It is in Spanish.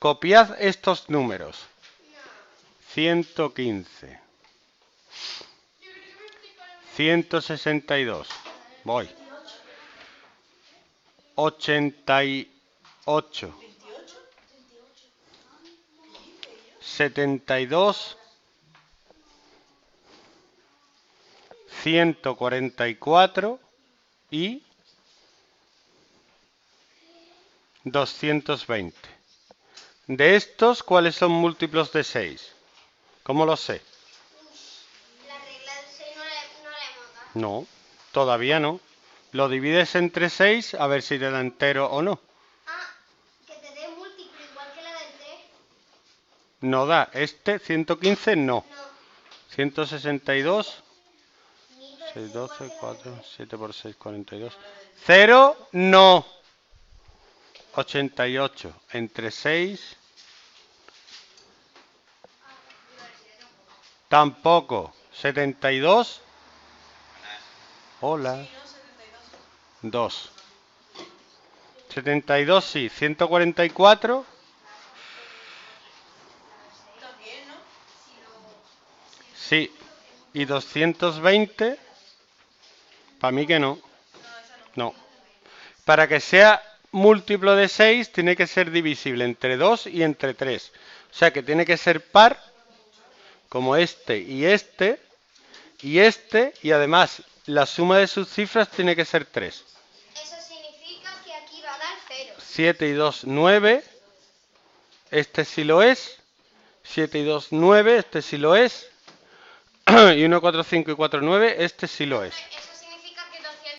Copiad estos números. 115. 162. Voy. 88. 72. 144 y 220. De estos, ¿cuáles son múltiplos de 6? ¿Cómo lo sé? La regla del 6 no la, no hemos dado. No, todavía no. Lo divides entre 6 a ver si te da entero o no. Ah, que te dé múltiplo igual que la del 3. No da. Este 115 no. No. 162, Ni lo 6, es 12, igual que la del 4, 3. 7 por 6, 42. 0, no. 88 entre 6. Tampoco. 72. Hola. 2. 72 sí. 144. Sí. Y 220. Para mí que no. No. Para que sea múltiplo de 6 tiene que ser divisible entre 2 y entre 3. O sea que tiene que ser par como este y este y este y además la suma de sus cifras tiene que ser 3. Eso significa que aquí va a dar 0. 7 y 2, 9. Este sí lo es. 7 y 2, 9. Este sí lo es. Y 1, 4, 5 y 4, 9. Este sí lo es.